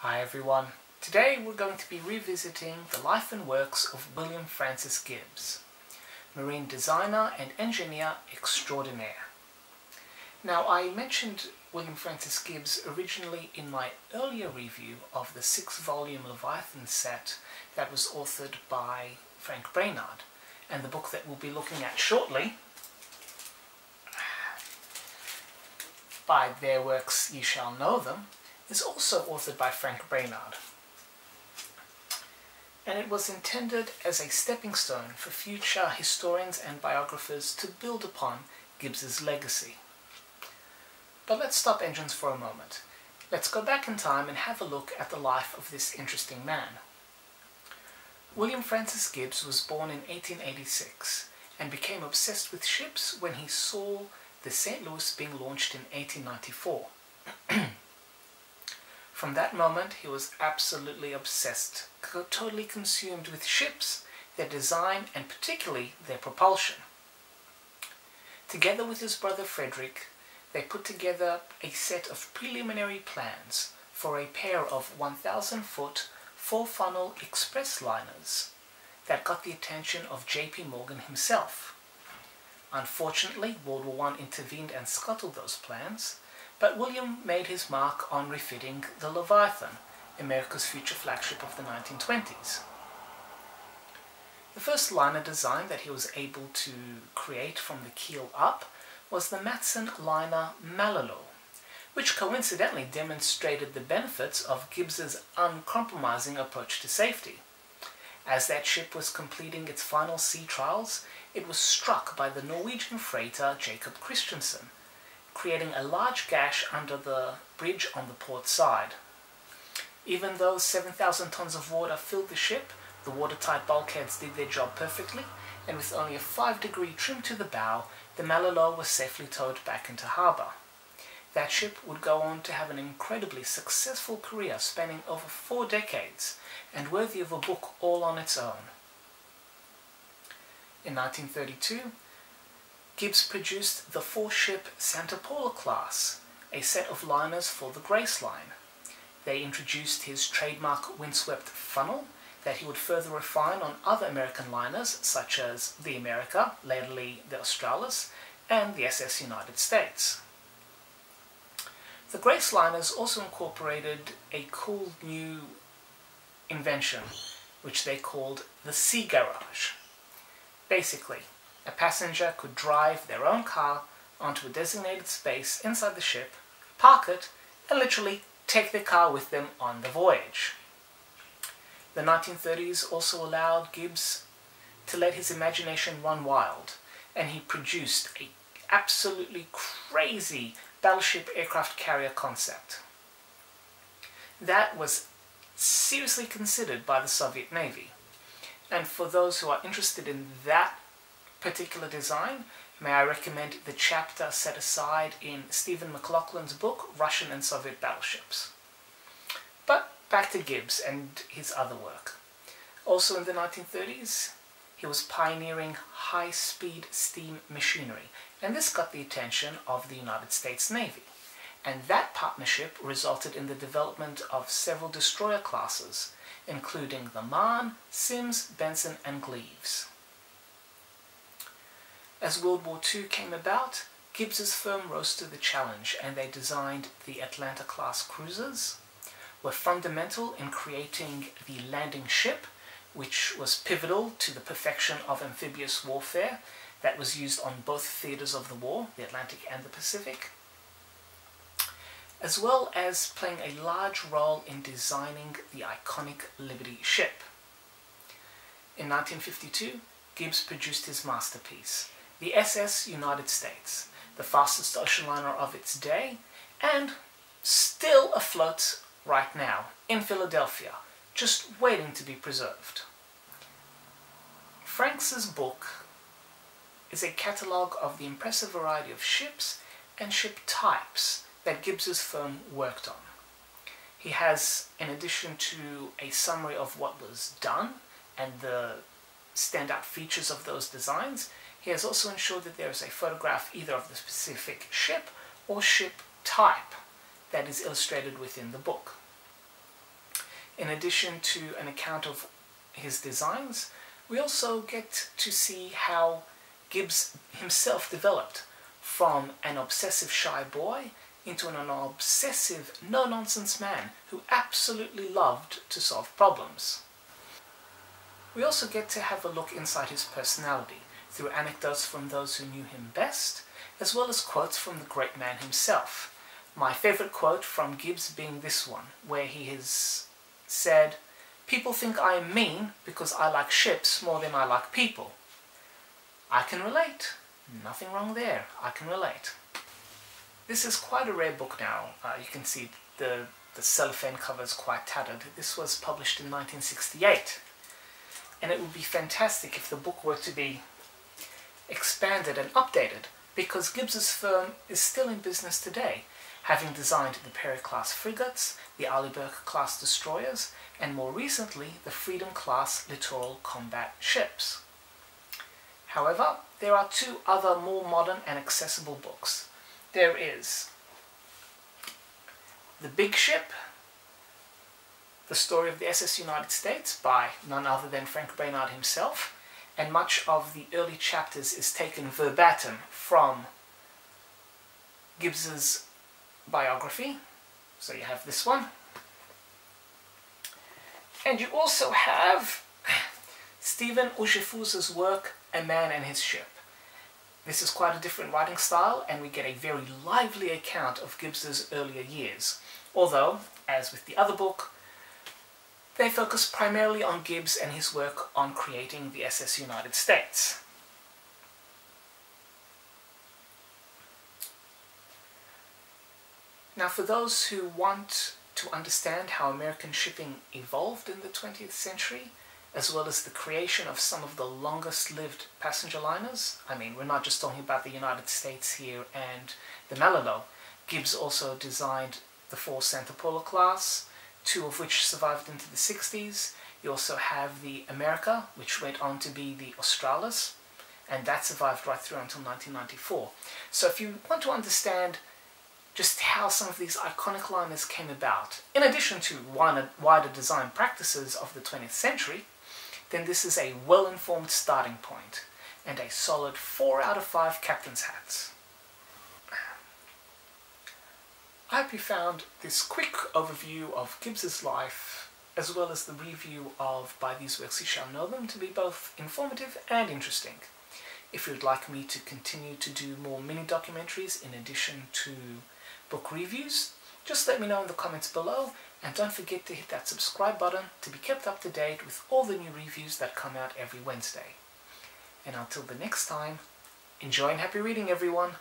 Hi everyone. Today we're going to be revisiting the life and works of William Francis Gibbs, marine designer and engineer extraordinaire. Now I mentioned William Francis Gibbs originally in my earlier review of the six-volume Leviathan set that was authored by Frank Braynard, and the book that we'll be looking at shortly by their works ye shall know them, is also authored by Frank Braynard, And it was intended as a stepping stone for future historians and biographers to build upon Gibbs's legacy. But let's stop engines for a moment. Let's go back in time and have a look at the life of this interesting man. William Francis Gibbs was born in 1886 and became obsessed with ships when he saw the St. Louis being launched in 1894. From that moment, he was absolutely obsessed, totally consumed with ships, their design, and particularly their propulsion. Together with his brother Frederick, they put together a set of preliminary plans for a pair of 1,000-foot, four-funnel express liners that got the attention of J.P. Morgan himself. Unfortunately, World War I intervened and scuttled those plans, but William made his mark on refitting the Leviathan, America's future flagship of the 1920s. The first liner design that he was able to create from the keel up was the Matson liner Malolo, which coincidentally demonstrated the benefits of Gibbs's uncompromising approach to safety. As that ship was completing its final sea trials, it was struck by the Norwegian freighter Jacob Christensen, creating a large gash under the bridge on the port side. Even though 7,000 tons of water filled the ship, the watertight bulkheads did their job perfectly, and with only a 5 degree trim to the bow, the Malolo was safely towed back into harbour. That ship would go on to have an incredibly successful career spanning over four decades, and worthy of a book all on its own. In 1932, Gibbs produced the four-ship Santa Paula class, a set of liners for the Grace Line. They introduced his trademark windswept funnel that he would further refine on other American liners such as the America, latterly the Australis, and the SS United States. The Grace liners also incorporated a cool new invention, which they called the Sea Garage. Basically, a passenger could drive their own car onto a designated space inside the ship, park it, and literally take their car with them on the voyage. The 1930s also allowed Gibbs to let his imagination run wild, and he produced a absolutely crazy battleship aircraft carrier concept. That was seriously considered by the Soviet Navy. And for those who are interested in that particular design, may I recommend the chapter set aside in Stephen McLaughlin's book, Russian and Soviet Battleships. But back to Gibbs and his other work. Also in the 1930s, he was pioneering high-speed steam machinery, and this got the attention of the United States Navy. And that partnership resulted in the development of several destroyer classes, including the Marne, Sims, Benson, and Gleaves. As World War II came about, Gibbs's firm rose to the challenge and they designed the Atlanta-class cruisers, were fundamental in creating the landing ship, which was pivotal to the perfection of amphibious warfare that was used on both theaters of the war, the Atlantic and the Pacific, as well as playing a large role in designing the iconic Liberty ship. In 1952, Gibbs produced his masterpiece, the SS United States, the fastest ocean liner of its day, and still afloat right now in Philadelphia, just waiting to be preserved. Franks's book is a catalogue of the impressive variety of ships and ship types that Gibbs's firm worked on. He has, in addition to a summary of what was done and the standout features of those designs, he has also ensured that there is a photograph either of the specific ship or ship type that is illustrated within the book. In addition to an account of his designs, we also get to see how Gibbs himself developed from an obsessive shy boy into an obsessive, no-nonsense man who absolutely loved to solve problems. We also get to have a look inside his personality through anecdotes from those who knew him best, as well as quotes from the great man himself. My favourite quote from Gibbs being this one, where he has said, People think I am mean because I like ships more than I like people. I can relate. Nothing wrong there. I can relate. This is quite a rare book now. Uh, you can see the, the cellophane cover is quite tattered. This was published in 1968. And it would be fantastic if the book were to be expanded and updated because Gibbs's firm is still in business today, having designed the Perry-class frigates, the Arleigh Burke-class destroyers, and more recently the Freedom-class littoral combat ships. However, there are two other more modern and accessible books. There is The Big Ship, The Story of the SS United States by none other than Frank Braynard himself, and much of the early chapters is taken verbatim from Gibbs's biography. So you have this one. And you also have Steven Ujifusa's work, A Man and His Ship. This is quite a different writing style, and we get a very lively account of Gibbs's earlier years. Although, as with the other book, they focus primarily on Gibbs and his work on creating the SS United States. Now for those who want to understand how American shipping evolved in the 20th century, as well as the creation of some of the longest lived passenger liners. I mean, we're not just talking about the United States here and the Malolo. Gibbs also designed the four Santa Paula class, two of which survived into the 60s. You also have the America, which went on to be the Australis, and that survived right through until 1994. So if you want to understand just how some of these iconic liners came about, in addition to wider design practices of the 20th century, then this is a well-informed starting point and a solid 4 out of 5 captain's hats. I hope you found this quick overview of Gibbs's life as well as the review of By These Works You Shall Know Them to be both informative and interesting. If you'd like me to continue to do more mini documentaries in addition to book reviews, just let me know in the comments below and don't forget to hit that subscribe button to be kept up to date with all the new reviews that come out every Wednesday. And until the next time, enjoy and happy reading everyone!